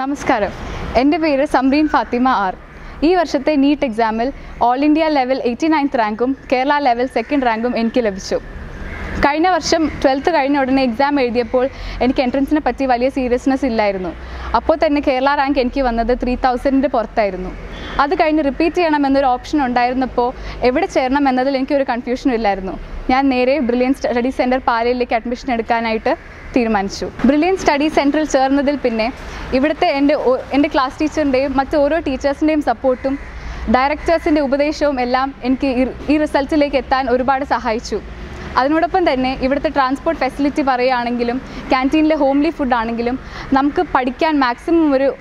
നമസ്കാരം. എന്റെ പേര് സംറീൻ ഫാത്തിമ ആർ. ഈ വർഷത്തെ നീറ്റ് എക്സാമിൽ all India level eighty ninth റാങ്കും കേരള ലെവൽ സെക്കൻഡ് റാങ്കും എനിക്ക് ലഭിച്ചു. കഴിഞ്ഞ വർഷം ട്വൽത്ത് കഴിഞ്ഞ ഉടനെ എക്സാം എഴുതിയപ്പോൾ എനിക്ക് എൻട്രൻസിനെ പറ്റി വലിയ സീരിയസ്നെസ് ഇല്ലായിരുന്നു. അപ്പോൾ തന്നെ കേരള റാങ്ക് എനിക്ക് വന്നത് ത്രീ തൗസൻഡിന്റെ പുറത്തായിരുന്നു. അത് കഴിഞ്ഞ് റിപ്പീറ്റ് ചെയ്യണം എന്നൊരു ഓപ്ഷൻ ഉണ്ടായിരുന്നപ്പോൾ എവിടെ ചേരണം എന്നതിൽ എനിക്കൊരു കൺഫ്യൂഷനും ഇല്ലായിരുന്നു. ഞാൻ നേരെ ബ്രില്യൻ സ്റ്റഡി സെന്റർ പാലയിലേക്ക് അഡ്മിഷൻ എടുക്കാനായിട്ട് തീരുമാനിച്ചു. ബ്രില്യൻ സ്റ്റഡി സെന്ററിൽ ചേർന്നതിൽ പിന്നെ ഇവിടുത്തെ എന്റെ എന്റെ ക്ലാസ് ടീച്ചറിന്റെയും മറ്റ് ഓരോ ടീച്ചേഴ്സിന്റെയും സപ്പോർട്ടും ഡയറക്ടേഴ്സിന്റെ ഉപദേശവും എല്ലാം എനിക്ക് ഈ- റിസൾട്ടിലേക്ക് എത്താൻ ഒരുപാട് സഹായിച്ചു. അതിനോടൊപ്പം തന്നെ ഇവിടുത്തെ ട്രാൻസ്പോർട്ട് ഫെസിലിറ്റി പറയുകയാണെങ്കിലും ക്യാന്റീനിലെ ഹോംലി ഫുഡ് ആണെങ്കിലും നമുക്ക് പഠിക്കാൻ മാക്സിമം ഒരു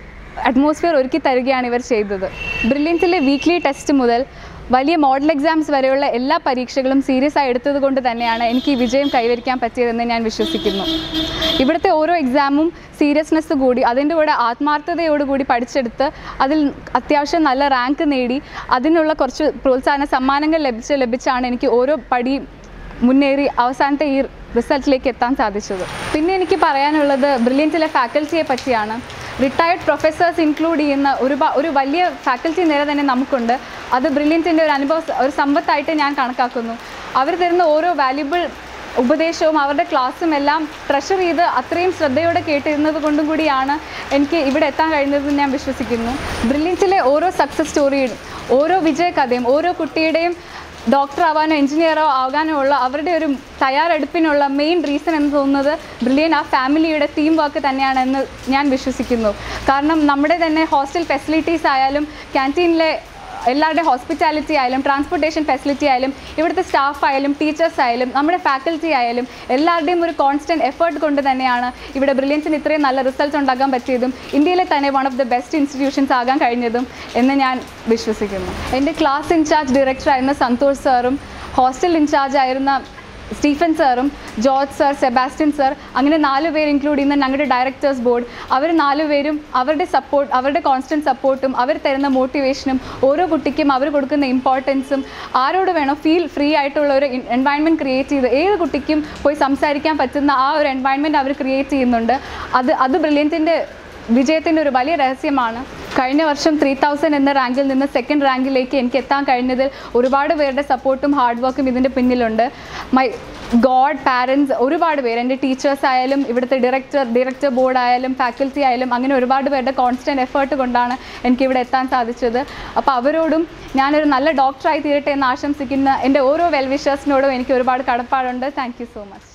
അറ്റ്മോസ്ഫിയർ ഒരുക്കി തരികയാണ് ഇവർ ചെയ്തത്. ബ്രില്യൻസിലെ വീക്ക്ലി ടെസ്റ്റ് മുതൽ വലിയ മോഡൽ എക്സാംസ് വരെയുള്ള എല്ലാ പരീക്ഷകളും സീരിയസ് ആയി എടുത്തത് കൊണ്ട് തന്നെയാണ് എനിക്ക് ഈ വിജയം കൈവരിക്കാൻ പറ്റിയതെന്ന് ഞാൻ വിശ്വസിക്കുന്നു. ഇവിടുത്തെ ഓരോ എക്സാമും സീരിയസ്നെസ് കൂടി അതിന്റെ കൂടെ ആത്മാർത്ഥതയോടുകൂടി പഠിച്ചെടുത്ത് അതിൽ അത്യാവശ്യം നല്ല റാങ്ക് നേടി അതിനുള്ള കുറച്ച് പ്രോത്സാഹന സമ്മാനങ്ങൾ ലഭിച്ച് ലഭിച്ചാണ് എനിക്ക് ഓരോ പടി മുന്നേറി അവസാനത്തെ ഈ റിസൾട്ടിലേക്ക് എത്താൻ സാധിച്ചത്. പിന്നെ എനിക്ക് പറയാനുള്ളത് ബ്രില്യന്റിലെ ഫാക്കൽറ്റിയെ പറ്റിയാണ്. റിട്ടയർഡ് പ്രൊഫസേഴ്സ് ഇൻക്ലൂഡ് ചെയ്യുന്ന ഒരു ഒരു വലിയ ഫാക്കൽറ്റി നിര തന്നെ നമുക്കുണ്ട്. അത് ബ്രില്യന്റിന്റെ ഒരു അനുഭവ ഒരു സമ്പത്തായിട്ട് ഞാൻ കണക്കാക്കുന്നു. അവർ തരുന്ന ഓരോ വാല്യുബിൾ ഉപദേശവും അവരുടെ ക്ലാസ്സും എല്ലാം ട്രഷർ ചെയ്ത് അത്രയും ശ്രദ്ധയോടെ കേട്ടിരുന്നത് കൊണ്ടും കൂടിയാണ് എനിക്ക് ഇവിടെ എത്താൻ കഴിഞ്ഞതെന്ന് ഞാൻ വിശ്വസിക്കുന്നു. ബ്രില്യൻസിലെ ഓരോ സക്സസ് സ്റ്റോറിയും ഓരോ വിജയകഥയും ഓരോ കുട്ടിയുടെയും ഡോക്ടർ ആവാനോ എഞ്ചിനീയറോ ആകാനോ ഉള്ള അവരുടെ ഒരു തയ്യാറെടുപ്പിനുള്ള മെയിൻ റീസൺ എന്ന് തോന്നുന്നത് ബ്രില്യൻ ആ ഫാമിലിയുടെ ടീം വർക്ക് തന്നെയാണെന്ന് ഞാൻ വിശ്വസിക്കുന്നു. കാരണം നമ്മുടെ തന്നെ ഹോസ്റ്റൽ ഫെസിലിറ്റീസ് ആയാലും ക്യാന്റീനിലെ എല്ലാവരുടെ ഹോസ്പിറ്റാലിറ്റി ആയാലും ട്രാൻസ്പോർട്ടേഷൻ ഫെസിലിറ്റി ആയാലും ഇവിടുത്തെ സ്റ്റാഫ് ആയാലും ടീച്ചേഴ്സ് ആയാലും നമ്മുടെ ഫാക്കൽറ്റി ആയാലും എല്ലാവരുടെയും ഒരു കോൺസ്റ്റന്റ് എഫേർട്ട് കൊണ്ട് തന്നെയാണ് ഇവിടെ ബ്രില്യൻസിന് ഇത്രയും നല്ല റിസൾട്ട് ഉണ്ടാക്കാൻ പറ്റിയതും ഇന്ത്യയിലെ തന്നെ one of the best institutions ആകാൻ കഴിഞ്ഞതും എന്ന് ഞാൻ വിശ്വസിക്കുന്നു. എന്റെ ക്ലാസ് ഇൻചാർജ് ഡയറക്ടർ ആയിരുന്ന സന്തോഷ് സാറും ഹോസ്റ്റൽ ഇൻചാർജ് ആയിരുന്ന സ്റ്റീഫൻ സാറും ജോർജ് സാർ സെബാസ്റ്റ്യൻ സാർ അങ്ങനെ നാല് പേര് ഇൻക്ലൂഡ് ചെയ്യുന്ന ഞങ്ങളുടെ ഡയറക്ടേഴ്സ് ബോർഡ് അവർ നാല് പേരും അവരുടെ സപ്പോർട്ട് അവരുടെ കോൺസ്റ്റന്റ് സപ്പോർട്ടും അവർ തരുന്ന മോട്ടിവേഷനും ഓരോ കുട്ടിക്കും അവർ കൊടുക്കുന്ന ഇമ്പോർട്ടൻസും ആരോട് വേണോ ഫീൽ ഫ്രീ ആയിട്ടുള്ള ഒരു എൻവയൺമെന്റ് ക്രിയേറ്റ് ചെയ്ത് ഏത് കുട്ടിക്കും പോയി സംസാരിക്കാൻ പറ്റുന്ന ആ ഒരു എൻവയൺമെന്റ് അവർ ക്രിയേറ്റ് ചെയ്യുന്നുണ്ട്. അത് അത് ബ്രില്യന്റിന്റെ വിജയത്തിന്റെ ഒരു വലിയ രഹസ്യമാണ്. കഴിഞ്ഞ വർഷം ത്രീ തൗസൻഡ് എന്ന റാങ്കിൽ നിന്ന് സെക്കൻഡ് റാങ്കിലേക്ക് എനിക്ക് എത്താൻ കഴിഞ്ഞതിൽ ഒരുപാട് പേരുടെ സപ്പോർട്ടും ഹാർഡ് വർക്കും ഇതിന്റെ പിന്നിലുണ്ട്. മൈ ഗോഡ് പാരൻസ് ഒരുപാട് പേര് എന്റെ ടീച്ചേഴ്സ് ആയാലും ഇവിടുത്തെ ഡയറക്ടർ ഡയറക്ടർ ബോർഡ് ആയാലും ഫാക്കൽറ്റി ആയാലും അങ്ങനെ ഒരുപാട് പേരുടെ കോൺസ്റ്റന്റ് എഫേർട്ട് കൊണ്ടാണ് എനിക്ക് ഇവിടെ എത്താൻ സാധിച്ചത്. അപ്പോൾ അവരോടും ഞാനൊരു നല്ല ഡോക്ടറായി തീരട്ടെ എന്ന് ആശംസിക്കുന്ന എന്റെ ഓരോ വെൽവിഷേഴ്സിനോടും എനിക്ക് ഒരുപാട് കടപ്പാടുണ്ട്. Thank so much